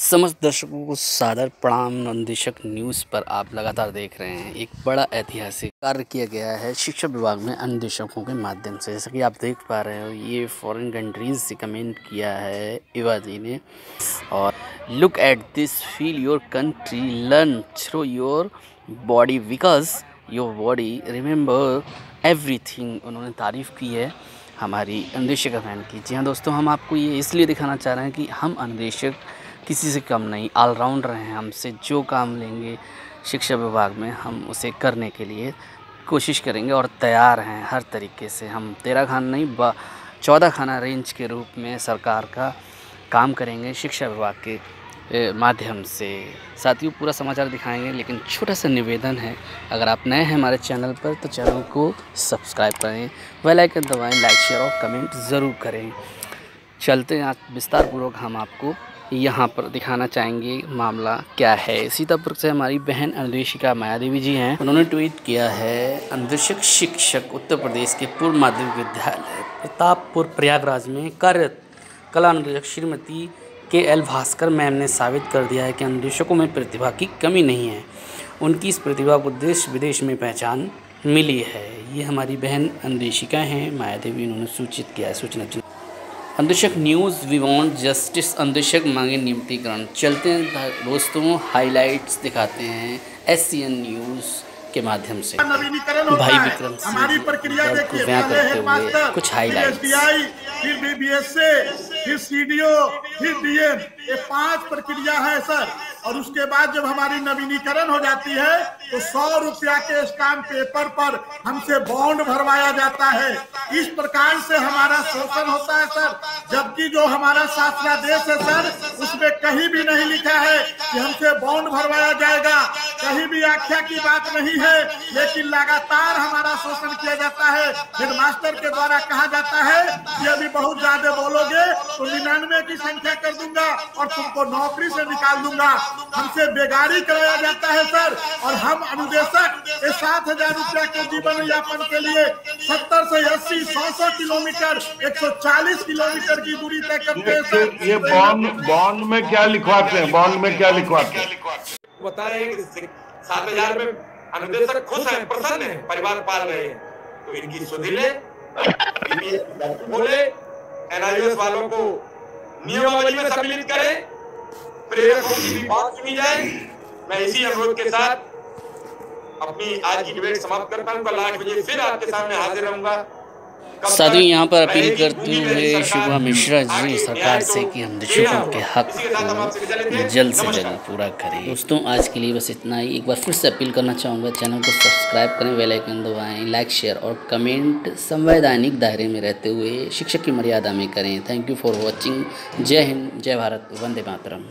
समस्त दर्शकों को सादर प्रणाम निदेशक न्यूज़ पर आप लगातार देख रहे हैं। एक बड़ा ऐतिहासिक कार्य किया गया है शिक्षा विभाग में अनुदेशकों के माध्यम से। जैसा कि आप देख पा रहे हो, ये फॉरेन कंट्रीज़ से कमेंट किया है इवा जी ने। और look at this feel your country learn through your body because your body remember everything उन्होंने तारीफ़ की है हमारी अनुदेशक बहन की। जी हाँ दोस्तों, हम आपको ये इसलिए दिखाना चाह रहे हैं कि हम अनुदेशक किसी से कम नहीं ऑलराउंडर हैं हमसे जो काम लेंगे शिक्षा विभाग में, हम उसे करने के लिए कोशिश करेंगे और तैयार हैं हर तरीके से। हम तेरह खाना नहीं चौदह खाना रेंज के रूप में सरकार का काम करेंगे शिक्षा विभाग के माध्यम से। साथियों, पूरा समाचार दिखाएँगे, लेकिन छोटा सा निवेदन है, अगर आप नए हैं हमारे चैनल पर तो चैनल को सब्सक्राइब करें, बेल आइकन दबाएँ, लाइक, शेयर और कमेंट ज़रूर करें। चलते हैं विस्तार पूर्वक हम आपको यहाँ पर दिखाना चाहेंगे मामला क्या है। सीतापुर से हमारी बहन अनुदेशिका माया देवी जी हैं। उन्होंने ट्वीट किया है अनुदेशक शिक्षक उत्तर प्रदेश के पूर्व माध्यमिक विद्यालय प्रतापपुर प्रयागराज में कार्यरत कला अनुदेशक श्रीमती के एल भास्कर मैम ने साबित कर दिया है कि अनुदेशकों में प्रतिभा की कमी नहीं है। उनकी इस प्रतिभा को देश विदेश में पहचान मिली है। ये हमारी बहन अनुदेशिका हैं माया देवी उन्होंने सूचित किया है। सूचना अंदेशक न्यूज़ वी वांट जस्टिस अंदेशक मांगे नियमितीकरण चलते हैं दोस्तों हाइलाइट्स दिखाते हैं एस न्यूज़ के माध्यम से। भाई विक्रम हमारी प्रक्रिया देखिए करते हुए कुछ हाईलाइट्स फिर बीबीएसए फिर सीडीओ फिर डीएम ये पाँच प्रक्रिया है सर। और उसके बाद जब हमारी नवीनीकरण हो जाती है तो सौ रुपया के स्टाम्प पेपर पर हमसे बॉन्ड भरवाया जाता है। इस प्रकार से हमारा शोषण होता है, सर। जबकि जो हमारा शासनादेश है, सर, उसमें कहीं भी नहीं लिखा है कि हमसे बॉन्ड भरवाया जाएगा। कहीं भी आख्या की बात नहीं है, लेकिन लगातार हमारा शोषण किया जाता है। हेडमास्टर के द्वारा कहा जाता है कि अभी बहुत ज़्यादा बोलोगे तो निन्यानवे की संख्या कर दूँगा और तुमको नौकरी से निकाल दूँगा। हमसे बेगारी कराया जाता है, सर, और हम अनुदेशक सात हज़ार रूपया के जीवन यापन के लिए सत्तर से अस्सी सौ सौ किलोमीटर एक सौ चालीस किलोमीटर की दूरी तय करते हैं सर। ये बॉन्ड बॉन्ड में क्या लिखवाते हैं? बॉन्ड में क्या लिखवाते हैं? बता रहे हैं सात हज़ार में अनुदेशक खुश है प्रसन्न है परिवार पाल रहे हैं। तो इनकी सुधी ले बोले एनआईएस वालों को नियमावली में सम्मिलित करें। प्रेरकों की भी बात सुनी जाए। मैं इसी अनुरोध के साथ अपनी आज की डिबेट समाप्त करता हूँ कल आठ बजे फिर आपके सामने हाजिर रहूँगा। साथियों यहाँ पर अपील करते हुए शुभा मिश्रा जी सरकार से कि हम निशुल्कों के हक को जल्द से जल्द पूरा करें। दोस्तों आज के लिए बस इतना ही। एक बार फिर से अपील करना चाहूँगा चैनल को सब्सक्राइब करें बेल आइकन दबाएँ लाइक शेयर और कमेंट संवैधानिक दायरे में रहते हुए शिक्षक की मर्यादा में करें। Thank you for watching. जय हिंद जय भारत वंदे मातरम।